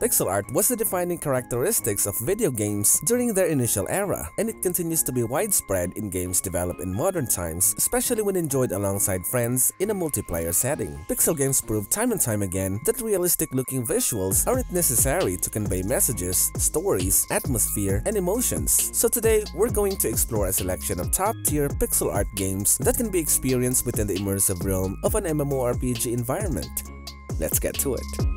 Pixel art was the defining characteristics of video games during their initial era, and it continues to be widespread in games developed in modern times, especially when enjoyed alongside friends in a multiplayer setting. Pixel games prove time and time again that realistic-looking visuals aren't necessary to convey messages, stories, atmosphere, and emotions. So today, we're going to explore a selection of top-tier pixel art games that can be experienced within the immersive realm of an MMORPG environment. Let's get to it.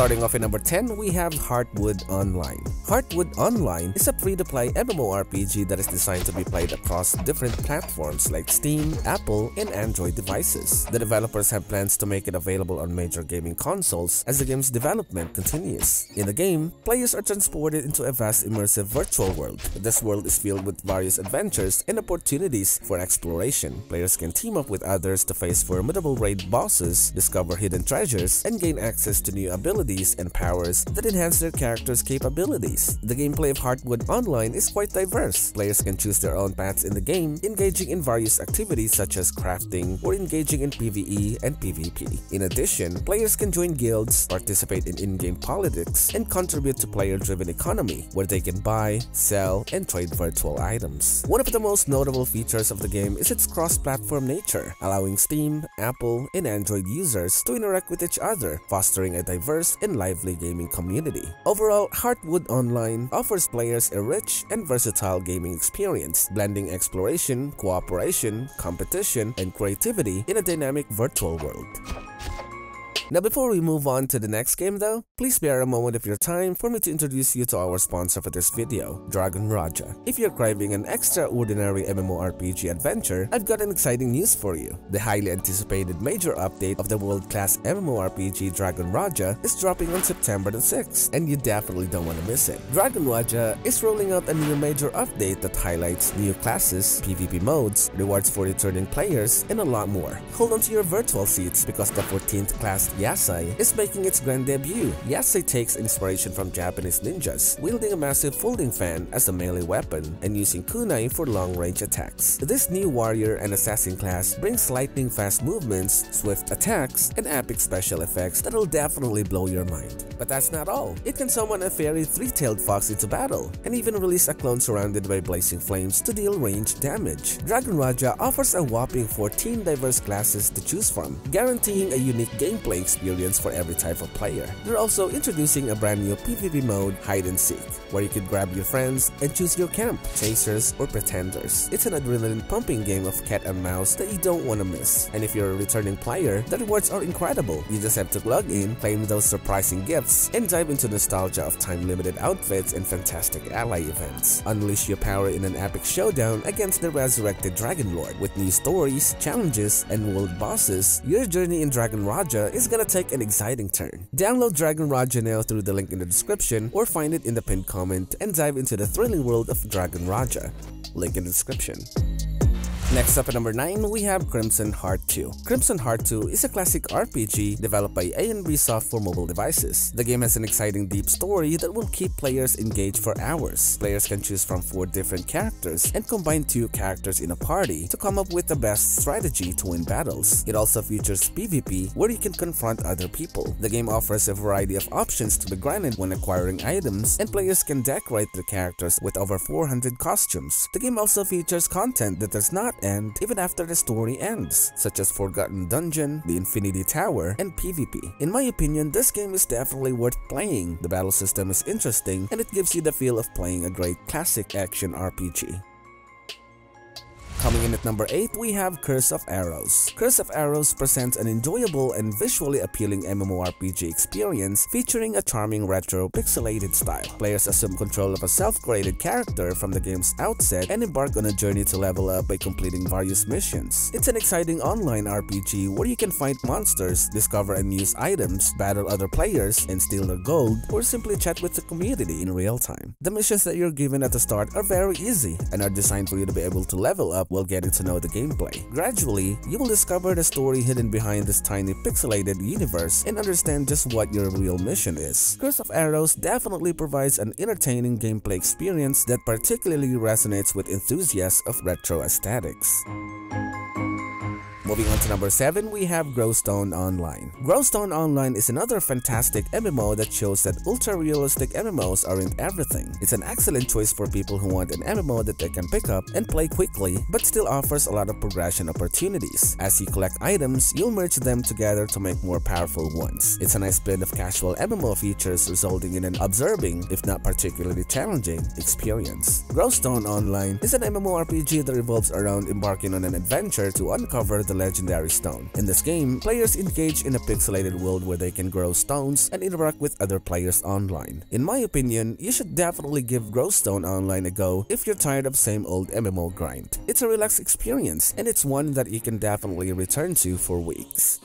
Starting off at number 10, we have Heartwood Online. Heartwood Online is a free-to-play MMORPG that is designed to be played across different platforms like Steam, Apple, and Android devices. The developers have plans to make it available on major gaming consoles as the game's development continues. In the game, players are transported into a vast immersive virtual world. This world is filled with various adventures and opportunities for exploration. Players can team up with others to face formidable raid bosses, discover hidden treasures, and gain access to new abilities and powers that enhance their character's capabilities. The gameplay of Heartwood Online is quite diverse. Players can choose their own paths in the game, engaging in various activities such as crafting or engaging in PvE and PvP. In addition, players can join guilds, participate in in-game politics, and contribute to player-driven economy, where they can buy, sell, and trade virtual items. One of the most notable features of the game is its cross-platform nature, allowing Steam, Apple, and Android users to interact with each other, fostering a diverse and lively gaming community. Overall, Heartwood Online Online offers players a rich and versatile gaming experience, blending exploration, cooperation, competition, and creativity in a dynamic virtual world. Now before we move on to the next game though, please spare a moment of your time for me to introduce you to our sponsor for this video, Dragon Raja. If you're craving an extraordinary MMORPG adventure, I've got an exciting news for you. The highly anticipated major update of the world-class MMORPG Dragon Raja is dropping on September the 6th, and you definitely don't want to miss it. Dragon Raja is rolling out a new major update that highlights new classes, PvP modes, rewards for returning players, and a lot more. Hold on to your virtual seats because the 14th class Yasai is making its grand debut. Yasai takes inspiration from Japanese ninjas, wielding a massive folding fan as a melee weapon and using kunai for long-range attacks. This new warrior and assassin class brings lightning-fast movements, swift attacks, and epic special effects that'll definitely blow your mind. But that's not all. It can summon a fairy three-tailed fox into battle, and even release a clone surrounded by blazing flames to deal ranged damage. Dragon Raja offers a whopping 14 diverse classes to choose from, guaranteeing a unique gameplay experience for every type of player. They're also introducing a brand new PvP mode, Hide and Seek, where you can grab your friends and choose your camp, chasers, or pretenders. It's an adrenaline-pumping game of cat and mouse that you don't want to miss. And if you're a returning player, the rewards are incredible. You just have to log in, claim those surprising gifts, and dive into nostalgia of time-limited outfits and fantastic ally events. Unleash your power in an epic showdown against the resurrected Dragon Lord. With new stories, challenges, and world bosses, your journey in Dragon Raja is gonna gonna take an exciting turn. Download Dragon Raja now through the link in the description or find it in the pinned comment and dive into the thrilling world of Dragon Raja. Link in the description. Next up at number 9, we have Crimson Heart 2. Crimson Heart 2 is a classic RPG developed by A&B Soft for mobile devices. The game has an exciting deep story that will keep players engaged for hours. Players can choose from 4 different characters and combine 2 characters in a party to come up with the best strategy to win battles. It also features PvP where you can confront other people. The game offers a variety of options to be granted when acquiring items and players can decorate their characters with over 400 costumes. The game also features content that does not end even after the story ends, such as Forgotten Dungeon, the Infinity Tower, and PvP. In my opinion, this game is definitely worth playing. The battle system is interesting and it gives you the feel of playing a great classic action RPG. Coming in at number 8, we have Curse of Aros. Curse of Aros presents an enjoyable and visually appealing MMORPG experience featuring a charming retro pixelated style. Players assume control of a self-created character from the game's outset and embark on a journey to level up by completing various missions. It's an exciting online RPG where you can fight monsters, discover and use items, battle other players, and steal their gold, or simply chat with the community in real time. The missions that you're given at the start are very easy and are designed for you to be able to level up while getting to know the gameplay. Gradually, you will discover the story hidden behind this tiny pixelated universe and understand just what your real mission is. Curse of Aros definitely provides an entertaining gameplay experience that particularly resonates with enthusiasts of retro aesthetics. Moving on to number 7, we have Growstone Online. Growstone Online is another fantastic MMO that shows that ultra-realistic MMOs aren't everything. It's an excellent choice for people who want an MMO that they can pick up and play quickly but still offers a lot of progression opportunities. As you collect items, you'll merge them together to make more powerful ones. It's a nice blend of casual MMO features resulting in an observing, if not particularly challenging, experience. Growstone Online is an MMORPG that revolves around embarking on an adventure to uncover the legendary stone. In this game, players engage in a pixelated world where they can grow stones and interact with other players online. In my opinion, you should definitely give Growstone Online a go if you're tired of same old MMO grind. It's a relaxed experience and it's one that you can definitely return to for weeks.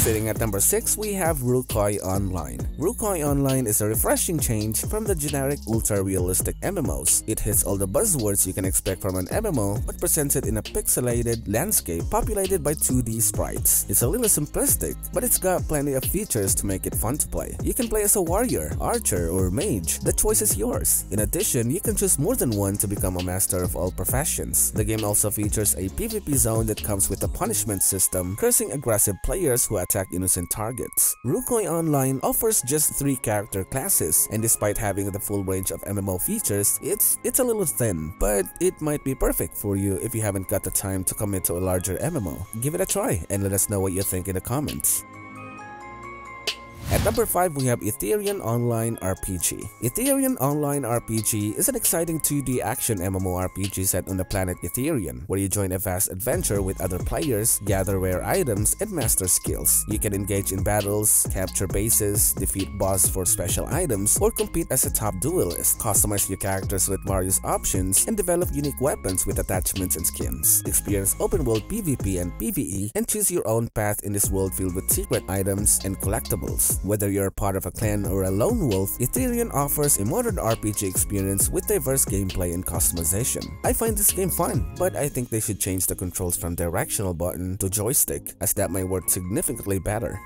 Sitting at number 6, we have Rucoy Online. Rucoy Online is a refreshing change from the generic ultra-realistic MMOs. It hits all the buzzwords you can expect from an MMO but presents it in a pixelated landscape populated by 2D sprites. It's a little simplistic, but it's got plenty of features to make it fun to play. You can play as a warrior, archer, or mage. The choice is yours. In addition, you can choose more than one to become a master of all professions. The game also features a PvP zone that comes with a punishment system, cursing aggressive players who attack innocent targets. Rucoy Online offers just 3 character classes, and despite having the full range of MMO features, it's, it's a little thin, but it might be perfect for you if you haven't got the time to commit to a larger MMO. Give it a try and let us know what you think in the comments. At number 5, we have Ethereum Online RPG. Ethereum Online RPG is an exciting 2D action MMORPG set on the planet Ethereum, where you join a vast adventure with other players, gather rare items, and master skills. You can engage in battles, capture bases, defeat boss for special items, or compete as a top duelist. Customize your characters with various options, and develop unique weapons with attachments and skins. Experience open world PvP and PvE, and choose your own path in this world filled with secret items and collectibles. Whether you're part of a clan or a lone wolf, Ethereum offers a modern RPG experience with diverse gameplay and customization. I find this game fun, but I think they should change the controls from directional button to joystick, as that might work significantly better.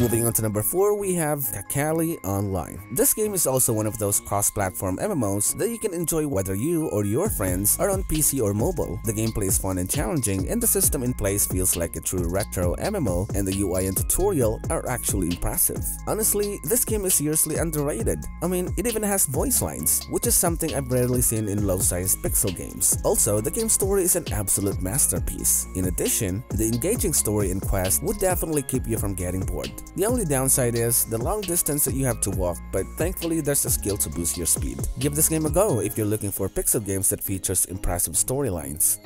Moving on to number 4, we have Kakele Online. This game is also one of those cross-platform MMOs that you can enjoy whether you or your friends are on PC or mobile. The gameplay is fun and challenging and the system in place feels like a true retro MMO and the UI and tutorial are actually impressive. Honestly, this game is seriously underrated. I mean, it even has voice lines, which is something I've rarely seen in low-sized pixel games. Also, the game story is an absolute masterpiece. In addition, the engaging story and quest would definitely keep you from getting bored. The only downside is the long distance that you have to walk, but thankfully there's a skill to boost your speed. Give this game a go if you're looking for pixel games that features impressive storylines.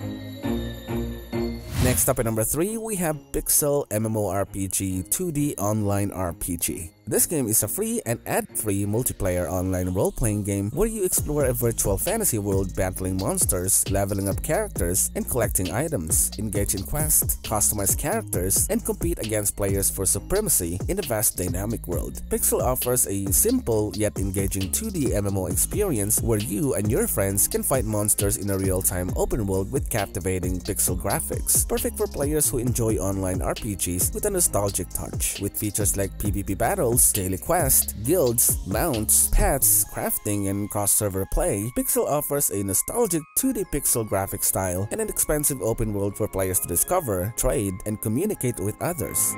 Next up at number 3, we have Pixel MMORPG 2D Online RPG. This game is a free and ad-free multiplayer online role-playing game where you explore a virtual fantasy world battling monsters, leveling up characters, and collecting items, engage in quests, customize characters, and compete against players for supremacy in a vast dynamic world. Pixel offers a simple yet engaging 2D MMO experience where you and your friends can fight monsters in a real-time open world with captivating pixel graphics, perfect for players who enjoy online RPGs with a nostalgic touch. With features like PvP battles, daily quests, guilds, mounts, pets, crafting, and cross-server play, Pixel offers a nostalgic 2D pixel graphic style and an expansive open world for players to discover, trade, and communicate with others.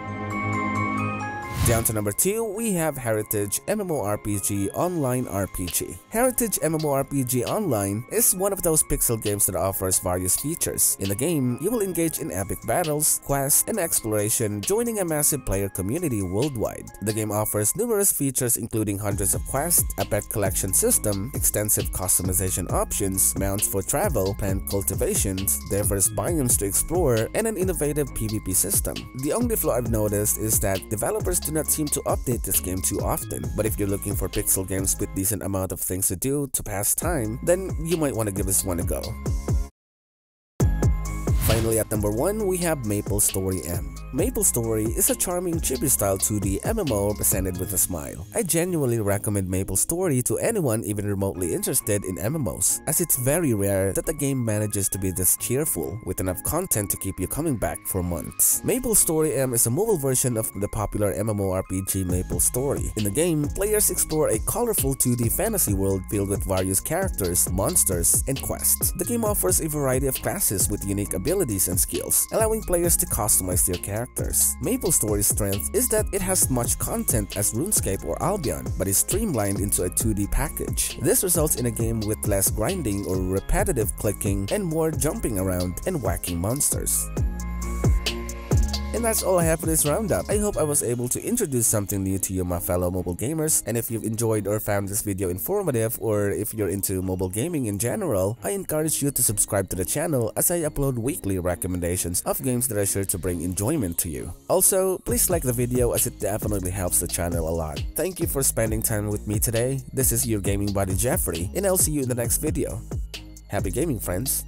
Down to number 2, we have Heritage MMORPG Online RPG. Heritage MMORPG Online is one of those pixel games that offers various features. In the game, you will engage in epic battles, quests, and exploration, joining a massive player community worldwide. The game offers numerous features including hundreds of quests, a pet collection system, extensive customization options, mounts for travel, plant cultivations, diverse biomes to explore, and an innovative PvP system. The only flaw I've noticed is that developers do not seem to update this game too often, but if you're looking for pixel games with decent amount of things to do to pass time, then you might want to give this one a go. Finally at number 1, we have Maple Story M. Maple Story is a charming chibi-style 2D MMO presented with a smile. I genuinely recommend Maple Story to anyone even remotely interested in MMOs, as it's very rare that the game manages to be this cheerful, with enough content to keep you coming back for months. Maple Story M is a mobile version of the popular MMORPG Maple Story. In the game, players explore a colorful 2D fantasy world filled with various characters, monsters, and quests. The game offers a variety of classes with unique abilities and skills, allowing players to customize their characters characters. Maple Story's strength is that it has much content as RuneScape or Albion, but is streamlined into a 2D package. This results in a game with less grinding or repetitive clicking and more jumping around and whacking monsters. And that's all I have for this roundup. I hope I was able to introduce something new to you my fellow mobile gamers and if you've enjoyed or found this video informative or if you're into mobile gaming in general, I encourage you to subscribe to the channel as I upload weekly recommendations of games that are sure to bring enjoyment to you. Also, please like the video as it definitely helps the channel a lot. Thank you for spending time with me today. This is your gaming buddy Jeffrey and I'll see you in the next video. Happy gaming friends!